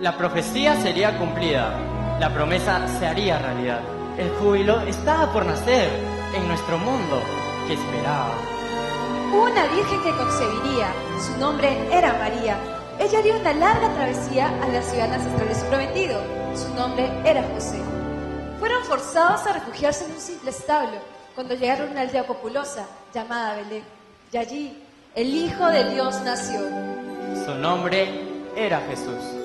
La profecía sería cumplida, la promesa se haría realidad. El júbilo estaba por nacer en nuestro mundo que esperaba. Una virgen que concebiría, su nombre era María. Ella dio una larga travesía a la ciudad ancestral de su prometido, su nombre era José. Fueron forzados a refugiarse en un simple establo cuando llegaron a una aldea populosa llamada Belén. Y allí el Hijo de Dios nació. Su nombre era Jesús.